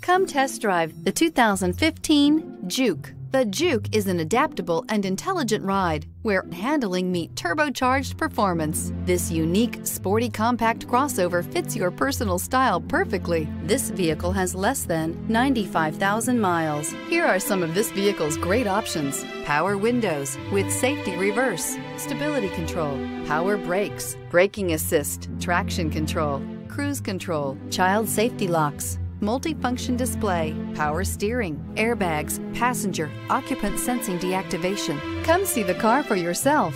Come test drive the 2015 Juke. The Juke is an adaptable and intelligent ride where handling meet turbocharged performance. This unique, sporty compact crossover fits your personal style perfectly. This vehicle has less than 95,000 miles. Here are some of this vehicle's great options. Power windows with safety reverse, stability control, power brakes, braking assist, traction control, cruise control, child safety locks, multifunction display, power steering, airbags, passenger, occupant sensing deactivation. Come see the car for yourself.